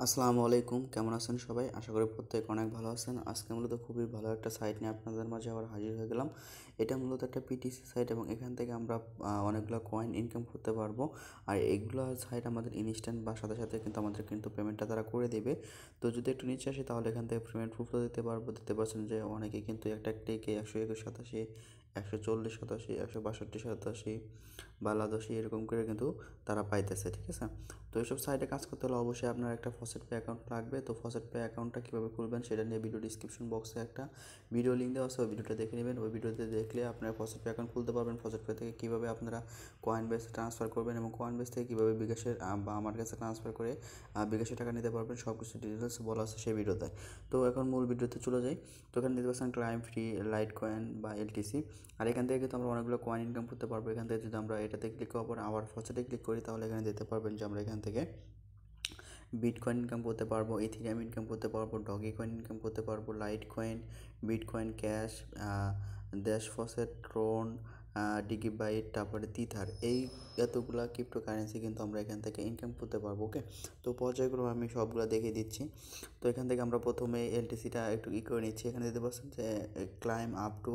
আসসালামু আলাইকুম। কেমন আছেন সবাই? আশা করি প্রত্যেক অনেক ভালো আছেন। আজকে মূলত খুবই ভালো একটা সাইট নিয়ে আপনাদের মাঝে আবার হাজির হয়ে গেলাম। এটা মূলত একটা পিটিসি সাইট এবং এখান থেকে আমরা অনেকগুলো কয়েন ইনকাম করতে পারব। আর এইগুলো সাইট আমাদের ইনস্ট্যান্ট বা সাথে সাথে কিন্তু আমাদের কিন্তু পেমেন্টটা তারা করে দেবে। তো যদি একটু নিচে আসি তাহলে এখান থেকে পেমেন্ট প্রুফও দিতে পারব। দিতে পারছেন যে অনেকে কিন্তু একটা একটিকে একশো, একুশ, সাতাশি একশো চল্লিশ সাতাশি, একশো বাষট্টি সাতাশি, বালাদশি এরকম করে কিন্তু তারা পাইতেছে, ঠিক আছে? তো এইসব সাইটে কাজ করতে হলে অবশ্যই আপনার একটা ফসেট পে অ্যাকাউন্ট লাগবে। তো ফসেট পে অ্যাকাউন্টটা কীভাবে খুলবেন সেটা নিয়ে ভিডিও ডিসক্রিপশন বক্সে একটা ভিডিও লিঙ্ক দেওয়া আছে, ওই ভিডিওটা দেখে নেবেন। ওই ভিডিওতে দেখলে আপনারা ফসেট পে অ্যাকাউন্ট খুলতে পারবেন। ফসেট পে থেকে কীভাবে আপনারা কয়েন বেসে ট্রান্সফার করবেন এবং কয়েন বেস থেকে কীভাবে বিকাশের বা আমার কাছে ট্রান্সফার করে বিকাশের টাকা নিতে পারবেন সব কিছু ডিটেলস বলা আছে সেই ভিডিওতে। তো এখন মূল ভিডিওতে চলে যাই। তো এখানে দিতে পারছেন ক্লাইম ফ্রি লাইট কয়েন বা এলটিসি আর এখান থেকে কিন্তু আমরা অনেকগুলো কয়েন ইনকাম করতে পারব। এখান থেকে যদি আমরা এটাতে ক্লিক করার পর আবার ফসেটে ক্লিক করি, তাহলে এখানে দিতে পারবেন যে আমরা এখান থেকে বিট কয়েন ইনকাম করতে পারব ইথিরিয়াম ইনকাম করতে পারব ডগি কয়েন ইনকাম করতে পারব Litecoin Bitcoin cash Dash faucet Tron DigiByte তারপরে তিথার এই এতগুলা ক্রিপ্টো কারেন্সি কিন্তু আমরা এখান থেকে ইনকাম করতে পারব ওকে তো পর্যায়গুলো আমি সবগুলো দেখিয়ে দিচ্ছি। তো এখান থেকে আমরা প্রথমে এলটিসিটা একটু ই করে নিচ্ছি। এখানে দিতে পারছেন যে ক্লাইম আপ টু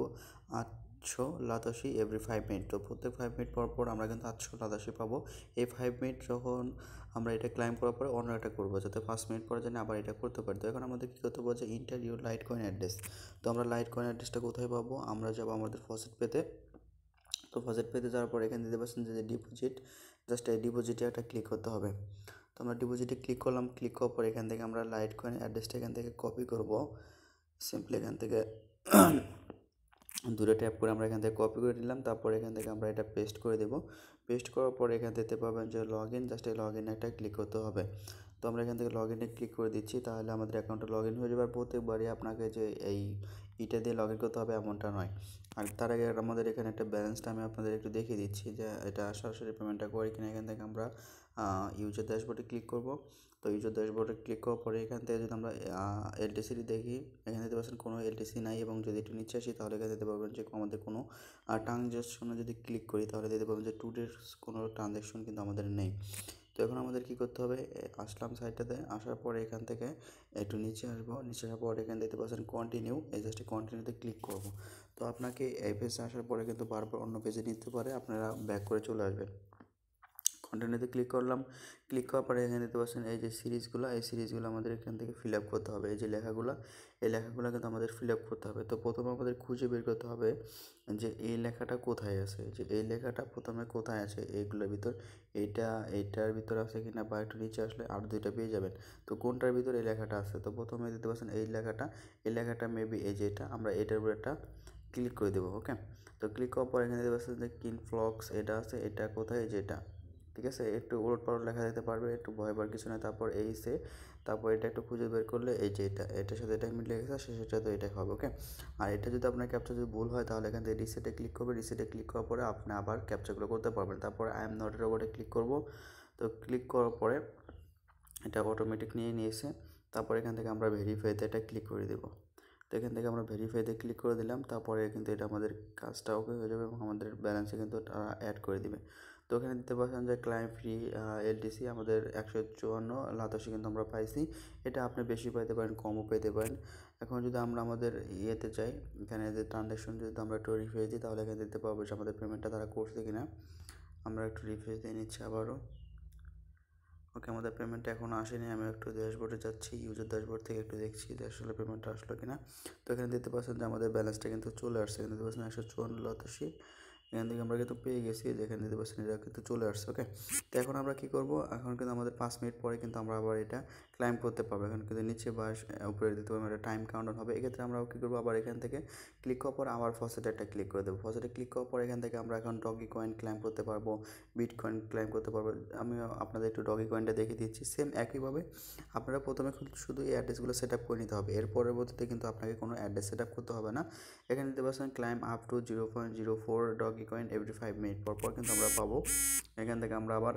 আটশো লাতাশি এভরি ফাইভ মিনিট তো প্রত্যেক ফাইভ মিনিট পর পর আমরা কিন্তু আটশো লাতাশি পাবো। এই ফাইভ মিনিট যখন আমরা এটা ক্লাইম করার পরে অন্য একটা করব, যাতে পাঁচ মিনিট পরে যেন আবার এটা করতে পারি। তো এখন আমাদের কী করতে হবে যে ইন্টারভিউ লাইট কয়েন অ্যাড্রেস তো আমরা লাইট কয়েন অ্যাড্রেসটা কোথায় পাবো? আমরা যাব আমাদের ফসেট পেতে তো। ফসেট পেতে যাওয়ার পর এখানে দিতে পারছেন যে ডিপোজিট জাস্ট এই ডিপোজিটে একটা ক্লিক করতে হবে। তো আমরা ডিপোজিটে ক্লিক করলাম ক্লিক করার পর এখান থেকে আমরা লাইট কয়েন অ্যাড্রেসটা এখান থেকে কপি করব। সিম্পলি এখান থেকে দূরে ট্যাপ করে আমরা এখান থেকে কপি করে নিলাম, তারপর এখান থেকে আমরা এটা পেস্ট করে দেবো। পেস্ট করার পর এখান থেকে পাবেন যে লগ ইন জাস্ট এই লগ ইনে একটা ক্লিক করতে হবে। তো আমরা এখান থেকে লগ ইনে ক্লিক করে দিচ্ছি, তাহলে আমাদের অ্যাকাউন্টে লগ ইন হয়ে যাবে। আর প্রত্যেকবারই আপনাকে যে এই ইটা দিয়ে লগ ইন করতে হবে এমনটা নয়। আর তার আগে আমাদের এখানে একটা ব্যালেন্সটা আমি আপনাদের একটু দেখিয়ে দিচ্ছি যে এটা সরাসরি পেমেন্টটা করি কিনা এখান থেকে আমরা ইউজার ড্যাশবোর্ডে ক্লিক করব। তো ইউজার ড্যাশবোর্ডে ক্লিক করার পরে এখান থেকে যদি আমরা এলটিসিটি দেখি, এখানে দিতে পারছেন কোনো এলটিসি নাই এবং যদি একটু নিচে আসি তাহলে এখানে দিতে পারবেন যে আমাদের কোনো ট্রানজ্যাকশনে যদি ক্লিক করি তাহলে দিতে পারবেন যে টু ডেজ কোনো ট্রানজ্যাকশন কিন্তু আমাদের নেই। তো এখন আমাদের কী করতে হবে? আসলাম সাইটটাতে আসার পরে এখান থেকে একটু নিচে আসব, নিচে আসার পর এখানে দেখতে পাচ্ছেন কন্টিনিউ এই জাস্ট কন্টিনিউতে ক্লিক করব। তো আপনাকে এই পেজে আসার পরে কিন্তু বারবার অন্য পেজে নিতে পারে, আপনারা ব্যাক করে চলে আসবেন। কন্টিনিউতে ক্লিক করলাম। ক্লিক করার পরে এখানে দেখতে পাচ্ছেন এই যে সিরিজগুলো, এই সিরিজগুলো আমাদের এখান থেকে ফিল আপ করতে হবে। এই যে লেখাগুলো, এই লেখাগুলো কিন্তু আমাদের ফিল আপ করতে হবে। তো প্রথমে আমাদের খুঁজে বের করতে হবে যে এই লেখাটা কোথায় আছে? যে এই লেখাটা প্রথমে কোথায় আছে? এইগুলোর ভিতর। এইটা এইটার ভিতর আছে কিনা বা একটু নিচে আসলে আর দুইটা পেয়ে যাবেন। তো কোনটার ভিতর এই লেখাটা আছে? তো প্রথমে দিতে পারছেন এই লেখাটা এই লেখাটা মেবি এই যে এটা। আমরা এটার উপর একটা ক্লিক করে দেবো ওকে তো ক্লিক করার পর এখানে দিতে পারছেন যে কিন ফ্লক্স এটা আছে, এটা কোথায়? যেটা ঠিক আছে? একটু ওলট পালট লেখা যেতে পারবে, একটু ভয় পাওয়ার কিছু না তারপর এই সে, তারপর এটা একটু খুঁজে বের করলে এই যে এটা, এটার সাথে এটা মিলে গেছে সেটা তো এটাই হবে ওকে আর এটা যদি আপনার ক্যাপচার যদি ভুল হয়, তাহলে এখান থেকে রিসেটে ক্লিক করবে রিসেটে ক্লিক করার পরে আপনি আবার ক্যাপচারগুলো করতে পারবেন। তারপর আই এম নটের ওপরে ক্লিক করব, তো ক্লিক করার পরে এটা অটোমেটিক নিয়ে নিয়েছে, তারপর এখান থেকে আমরা ভেরিফাইতে এটা ক্লিক করে দেবো। তো এখান থেকে আমরা ভেরিফাইতে ক্লিক করে দিলাম, তারপরে কিন্তু এটা আমাদের কাজটা ওকে হয়ে যাবে এবং আমাদের ব্যালেন্সে কিন্তু অ্যাড করে দিবে। তো এখানে দিতে পারছেন যে ক্লাইম ফ্রি এলটিসি আমাদের একশো চুয়ান্ন লাতাশি কিন্তু আমরা পাইছি। এটা আপনি বেশি পাইতে পারেন, কমও পেতে পারেন। এখন যদি আমরা আমাদের ইয়েতে চাই এখানে যে ট্রানজ্যাকশন যদি আমরা একটু রিফ্রেশ দিই, তাহলে এখানে দিতে পারব যে আমাদের পেমেন্টটা তারা করছে কিনা। আমরা একটু রিফ্রেশ দিয়ে নিচ্ছি আবারও। ওকে আমাদের পেমেন্টটা এখনও আসেনি, আমি একটু ড্যাশবোর্ডে যাচ্ছি ইউজার ড্যাশবোর্ড থেকে একটু দেখছি যে আসলে পেমেন্টটা আসলো কিনা। তো এখানে দিতে পারছেন যে আমাদের ব্যালেন্সটা কিন্তু চলে আসছে। এখানে দিতে পারছেন একশো চুয়ান্ন লাতাশি এখান থেকে আমরা কিন্তু পেয়ে গেছি যেখানে দিতে পারছেন এটা কিন্তু চলে আসছে ওকে তো এখন আমরা কি করব? এখন কিন্তু আমাদের পাঁচ মিনিট পরে কিন্তু আমরা আবার এটা ক্লাইম করতে পারব। এখন কিন্তু নিচে বা উপরে দিতে পারব একটা টাইম কাউন্ট হবে। এক্ষেত্রে আমরা কী করব? আবার এখান থেকে ক্লিক করার পর আবার ফসেটে একটা ক্লিক করে দেবো। ফসেটে ক্লিক করার পর এখান থেকে আমরা এখন ডগি কয়েন ক্লাইম করতে পারব বিট কয়েন ক্লাইম করতে পারব। আমি আপনাদের একটু ডগি কয়েনটা দেখিয়ে দিচ্ছি। সেম একইভাবে আপনারা প্রথমে শুধু এই অ্যাড্রেসগুলো সেট আপ করে নিতে হবে। এর পরবর্তীতে কিন্তু আপনাকে কোনো অ্যাড্রেস সেট আপ করতে হবে না। এখানে দিতে পারছেন claim up to zero point zero four Dogecoin every five minute পর পর কিন্তু আমরা পাবো। এখান থেকে আমরা আবার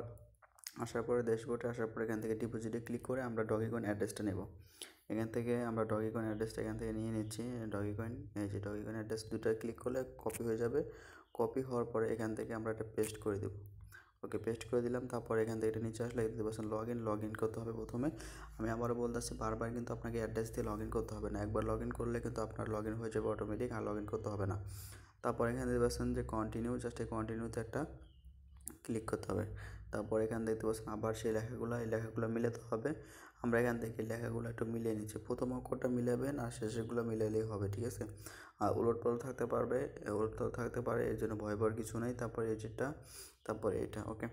আসার পরে ড্যাশবোর্ডে আসার পরে এখান থেকে ডিপোজিটে ক্লিক করে আমরা ডগি কয়েন অ্যাড্রেসটা নেব। এখান থেকে আমরা ডগি কয়েন অ্যাড্রেসটা এখান থেকে নিয়ে নিচ্ছি। ডগি কয়েন এই যে ডগি কয়েন অ্যাড্রেস দুটো ক্লিক করলে কপি হয়ে যাবে। কপি হওয়ার পরে এখান থেকে আমরা একটা পেস্ট করে দেবো। ওকে পেস্ট করে দিলাম, তারপর এখান থেকে এটা নিচে আসলে দেখতে পাচ্ছেন লগ ইন লগ ইন করতে হবে প্রথমে। আমি আবারও বলতেছি, বারবার কিন্তু আপনাকে অ্যাড্রেস দিয়ে লগ ইন করতে হবে না। একবার লগ ইন করলে কিন্তু আপনার লগ ইন হয়ে যাবে অটোমেটিক আর লগ ইন করতে হবে না। তারপর এখানে দেখতে পাচ্ছেন যে কন্টিনিউ জাস্ট এই কন্টিনিউতে একটা ক্লিক করতে হবে। তারপর এখানে দেখতে পাচ্ছেন আবার সেই লেখাগুলো, এই লেখাগুলো মিলাতে হবে। আমরা এখান থেকে লেখাগুলো একটু মিলিয়ে নিচ্ছি। প্রথম অক্ষরটা মিলাবেন আর শেষেরগুলো মিলালেই হবে, ঠিক আছে? আর উলট পালট থাকতে পারবে উলট থাকতে পারে, এর জন্য ভয় পাওয়ার কিছু নেই। তারপরে যেটা, তারপরে এটা ওকে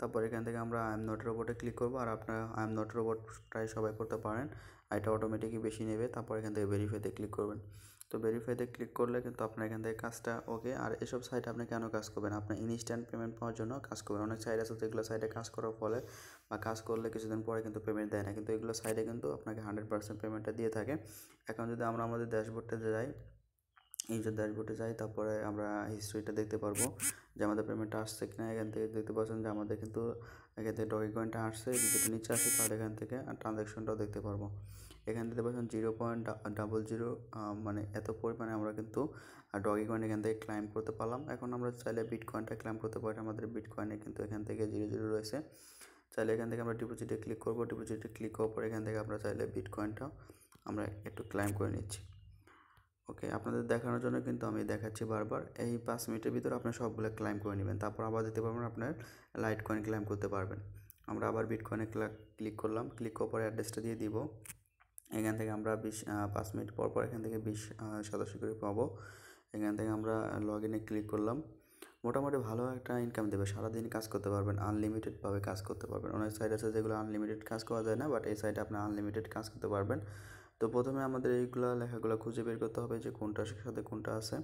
তারপর এখান থেকে আমরা আই এম নট রোবটে ক্লিক করব। আর আপনার I am not robot try সবাই করতে পারেন। এটা অটোমেটিকই বেশি নেবে। তারপর এখান থেকে ভেরিফাইতে ক্লিক করবেন। তো ভেরিফাইতে ক্লিক করলে কিন্তু আপনার এখান থেকে কাজটা ওকে আর এসব সাইটে আপনি কেন কাজ করবেন? আপনার ইনস্ট্যান্ট পেমেন্ট পাওয়ার জন্য কাজ করবেন। অনেক সাইট আছে যেগুলো সাইটে কাজ করার ফলে বা কাজ করলে কিছুদিন পরে কিন্তু পেমেন্ট দেয় না। কিন্তু এগুলো সাইটে কিন্তু আপনাকে হান্ড্রেড পার্সেন্ট পেমেন্টটা দিয়ে থাকে। এখন যদি আমরা আমাদের ড্যাশবোর্ডে যাই যে ড্যাশবোর্ডে যাই, তারপরে আমরা হিস্ট্রিটা দেখতে পারব যে আমাদের পেমেন্টটা আসছে কিনা। এখান থেকে দেখতে পাচ্ছেন যে আমাদের কিন্তু এখান থেকে ডকি কয়েনটা আসছে। যদি নিচে আসে তাহলে এখান থেকে ট্রানজ্যাকশনটাও দেখতে পারব। এখানে দেখতে পাচ্ছেন জিরো পয়েন্ট ডাবল জিরো মানে এত পরিমাণে আমরা কিন্তু ডগি কয়েন এখান থেকে ক্লাইম করতে পারলাম। এখন আমরা চাইলে বিট কয়েনটা ক্লাইম করতে পারি। আমাদের বিট কয়েনে কিন্তু এখান থেকে জিরো জিরো রয়েছে। চাইলে এখান থেকে আমরা ডিপোজিটে ক্লিক করব। ডিপোজিটে ক্লিক করার পর এখান থেকে আমরা চাইলে বিট কয়েনটা আমরা একটু ক্লাইম করে নিচ্ছি। ওকে আপনাদের দেখানোর জন্য কিন্তু আমি দেখাচ্ছি বারবার। এই পাঁচ মিনিটের ভিতরে আপনি সবগুলো ক্লাইম করে নেবেন। তারপর আবার দিতে পারবেন, আপনার লাইট কয়েন ক্লাইম করতে পারবেন। আমরা আবার বিট কয়েনে ক্লিক করলাম। ক্লিক করার পরে অ্যাড্রেসটা দিয়ে দিব। এখান থেকে আমরা বিশ পাঁচ মিনিট পর পর এখান থেকে বিশ সদস্য করে পাবো। এখান থেকে আমরা লগ ইনে ক্লিক করলাম। মোটামুটি ভালো একটা ইনকাম দেবে। সারাদিন কাজ করতে পারবেন আনলিমিটেডভাবে কাজ করতে পারবেন। অনেক সাইট আছে যেগুলো আনলিমিটেড কাজ করা যায় না বাট এই সাইটে আপনি আনলিমিটেড কাজ করতে পারবেন। তো প্রথমে আমাদের এইগুলো লেখাগুলো খুঁজে বের করতে হবে যে কোনটার সাথে কোনটা আছে।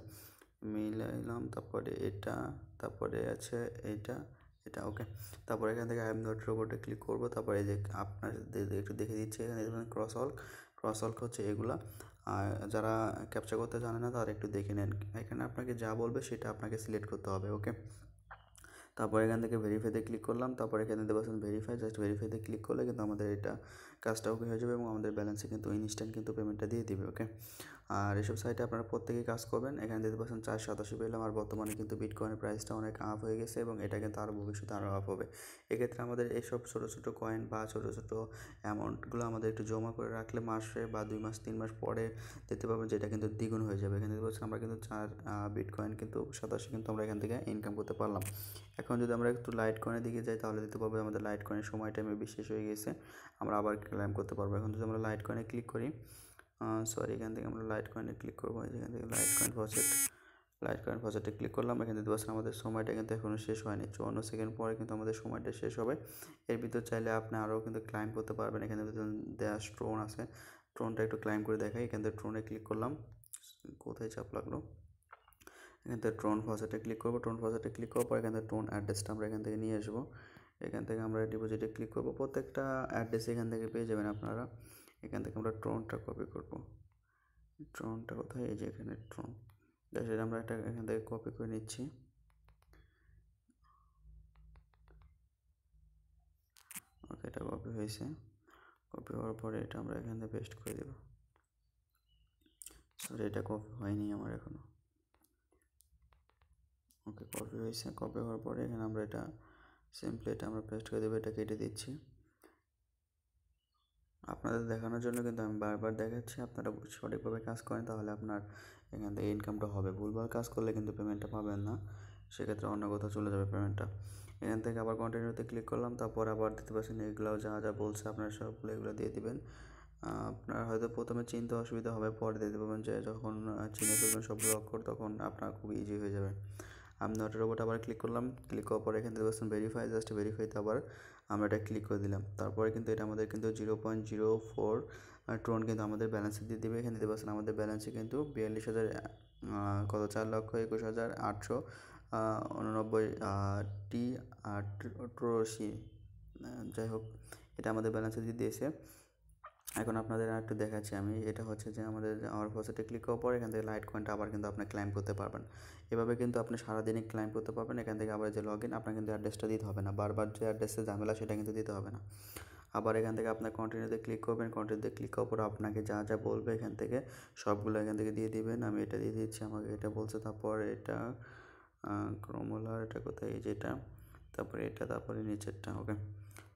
মিলাইলাম, তারপরে এটা, তারপরে আছে এইটা এটা ওকে তারপর এখান থেকে আই এম নট রোবটে ক্লিক করব। তারপরে এই যে আপনার একটু দেখে দিচ্ছি এখানে ক্রস অল্ক ক্রস অল্ক হচ্ছে এগুলা। আর যারা ক্যাপচার করতে জানে না, তারা একটু দেখে নেন। এখানে আপনাকে যা বলবে সেটা আপনাকে সিলেক্ট করতে হবে ওকে তারপর এখান থেকে ভেরিফাইতে ক্লিক করলাম। তারপর এখানে পাচ্ছেন ভেরিফাই জাস্ট ভেরিফাইতে ক্লিক করলে কিন্তু আমাদের এটা কাজটা ওকে হয়ে যাবে এবং আমাদের ব্যালেন্সে কিন্তু ইনস্ট্যান্ট কিন্তু পেমেন্টটা দিয়ে দিবে ওকে আর এসব সাইটে আপনারা প্রত্যেকেই কাজ করবেন। এখানে দেখতে পাচ্ছেন চার সাতাশি পেলাম, আর বর্তমানে কিন্তু বিটকয়েনের প্রাইসটা অনেক আপ হয়ে গেছে এবং এটা কিন্তু আরও ভবিষ্যতে আরও আপ হবে। এক্ষেত্রে আমাদের এইসব ছোটো ছোটো কয়েন বা ছোটো ছোটো অ্যামাউন্টগুলো আমাদের একটু জমা করে রাখলে মাসে বা দুই মাস, তিন মাস পরে দেখতে পাবেন যে এটা কিন্তু দ্বিগুণ হয়ে যাবে। এখানে দেখতে পাচ্ছেন আমরা কিন্তু চার বিটকয়েন কিন্তু সাতাশি কিন্তু আমরা এখান থেকে ইনকাম করতে পারলাম। এখন যদি আমরা একটু লাইট কয়েনের দিকে যাই, তাহলে দেখতে পাবো আমাদের লাইট কয়েনের সময় টাইমে বিশেষ হয়ে গেছে। আমরা আবার ক্লাইম করতে পারব। এখন যদি আমরা লাইট কয়েনে ক্লিক করি সরি এখান থেকে আমরা লাইট কয়েনে ক্লিক করব। এখান থেকে light coin faucet light coin ফসেটে ক্লিক করলাম। এখানে দেখতে আমাদের সময়টা কিন্তু এখনও শেষ হয়নি। চুয়ান্ন সেকেন্ড পরে কিন্তু আমাদের সময়টা শেষ হবে। এর ভিতর চাইলে আপনি আরও কিন্তু ক্লাইম করতে পারবেন। এখানে দেওয়া স্ট্রোন আছে। ট্রোনটা একটু ক্লাইম করে দেখাই। এখান থেকে ট্রোনে ক্লিক করলাম। কোথায় চাপ লাগল? এখান থেকে ট্রোন ফসেটে ক্লিক করব। ট্রোন ফসেটে ক্লিক করার পর এখান থেকে ট্রোন অ্যাড্রেসটা আমরা এখান থেকে নিয়ে আসব। এখান থেকে আমরা ডিপোজিটে ক্লিক করব। প্রত্যেকটা অ্যাড্রেস এখান থেকে পেয়ে যাবেন আপনারা। এখান থেকে আমরা ট্রনটা কপি করব। ট্রনটা কোথায়? এই যে এখানে ট্রোন সেটা আমরা এটা এখান থেকে কপি করে নিচ্ছি। ওকে, এটা কপি হয়েছে। কপি হওয়ার পরে এটা আমরা এখান থেকে পেস্ট করে দেব। সরি এটা কপি হয়নি আমার এখনও। ওকে কপি হয়েছে। কপি হওয়ার পরে এখানে আমরা এটা সিম্পলি এটা আমরা পেস্ট করে দেবো, এটা কেটে দিচ্ছি। আপনাদের দেখানোর জন্য কিন্তু আমি বারবার দেখাচ্ছি। আপনারা সঠিকভাবে কাজ করেন, তাহলে আপনার এখান থেকে ইনকামটা হবে। ভুলভাল কাজ করলে কিন্তু পেমেন্টটা পাবেন না। সেক্ষেত্রে অন্য কোথাও চলে যাবে পেমেন্টটা এখান থেকে আবার কন্টিনিউতে ক্লিক করলাম, তারপর আবার দিতে পারছেন এগুলো যা যা বলছে আপনারা সবগুলো এগুলো দিয়ে দিবেন। আপনার হয়তো প্রথমে চিনতে অসুবিধা হবে, পরে দিতে পারবেন যে যখন চিনে ফেলবেন সবগুলো অক্ষর, তখন আপনার খুব ইজি হয়ে যাবে। আমি নটের ওপর আবার ক্লিক করলাম ক্লিক করার পরে এখান থেকে ভেরিফাই জাস্ট ভেরিফাইতে আবার আমরা এটা ক্লিক করে দিলাম। তারপরে কিন্তু এটা আমাদের কিন্তু zero point zero four Tron কিন্তু আমাদের ব্যালেন্সে দিয়ে দেবে। এখানে দিতে পারছেন আমাদের ব্যালেন্সে কিন্তু বিয়াল্লিশ হাজার কত? চার লক্ষ একুশ হাজার আটশো উননব্বই টি আটরোশি যাই হোক, এটা আমাদের ব্যালেন্সে দিয়ে দিয়েছে। এখন আপনাদের একটু দেখাচ্ছি আমি। এটা হচ্ছে যে আমাদের আমার ফসেটে ক্লিক করার পর এখান থেকে লাইট কয়েনটা আবার কিন্তু আপনি ক্লাইম করতে পারবেন। এভাবে কিন্তু আপনি সারাদিনই ক্লাইম করতে পারবেন। এখান থেকে আবার যে লগ ইন আপনার কিন্তু অ্যাড্রেসটা দিতে হবে না। বারবার যে অ্যাড্রেসে ঝামেলা, সেটা কিন্তু দিতে হবে না। আবার এখান থেকে আপনার কন্টিনিউতে ক্লিক করবেন। কন্টিনিউতে ক্লিক করার পর আপনাকে যা যা বলবে এখান থেকে সবগুলো এখান থেকে দিয়ে দিবেন। আমি এটা দিয়ে দিচ্ছি, আমাকে এটা বলছে, তারপর এটা ক্রোমোলার এটা কোথায়? এই যেটা, তারপরে এটা, তারপরে নিচেরটা ওকে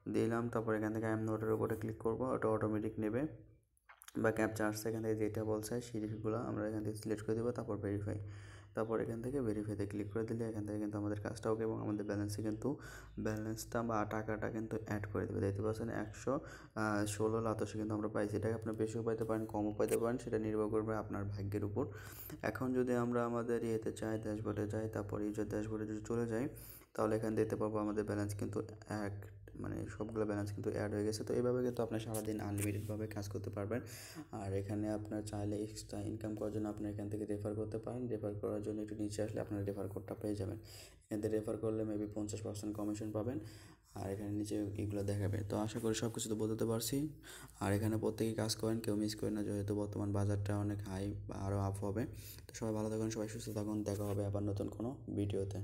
দিলাম, তারপর এখান থেকে এম নোটের উপরে ক্লিক করব, ওটা অটোমেটিক নেবে। বা ক্যাপচার আসছে এখান থেকে যেটা বলছে সিরিজগুলো আমরা এখান থেকে সিলেক্ট করে দেবো, তারপর ভেরিফাই তারপর এখান থেকে ভেরিফাইতে ক্লিক করে দিলে এখান থেকে কিন্তু আমাদের কাজটা ওকে এবং আমাদের ব্যালেন্সে কিন্তু ব্যালেন্সটা বা টাকাটা কিন্তু অ্যাড করে দেবে। দেখতে পাচ্ছেন একশো ষোলো লাতসে কিন্তু আমরা পাইছি। এটাকে আপনি বেশিও পাইতে পারেন, কমও পাইতে পারেন, সেটা নির্ভর করবে আপনার ভাগ্যের উপর। এখন যদি আমরা আমাদের ইয়েতে চাই ড্যাশবোর্ডে যাই, তারপর ইউজার ড্যাশবোর্ডে যদি চলে যাই, তাহলে এখানে দেখতে পাবো আমাদের ব্যালেন্স কিন্তু এক মানে সবগুলো ব্যালেন্স কিন্তু অ্যাড হয়ে গেছে। তো এইভাবে কিন্তু আপনি সারাদিন আনলিমিটেডভাবে কাজ করতে পারবেন। আর এখানে আপনার চাইলে এক্সট্রা ইনকাম করার জন্য আপনি এখান থেকে রেফার করতে পারেন। রেফার করার জন্য একটু নিচে আসলে আপনার রেফার কোডটা পেয়ে যাবেন। এখান থেকে রেফার করলে মেবি পঞ্চাশ পার্সেন্ট কমিশন পাবেন। আর এখানে নিচে এগুলো দেখাবে। তো আশা করি সব কিছু তো বলতে পারছি। আর এখানে প্রত্যেকেই কাজ করেন, কেউ মিস করেন না। যেহেতু বর্তমান বাজারটা অনেক হাই বা আরও আপ হবে। তো সবাই ভালো থাকুন, সবাই সুস্থ থাকুন। দেখা হবে আবার নতুন কোনো ভিডিওতে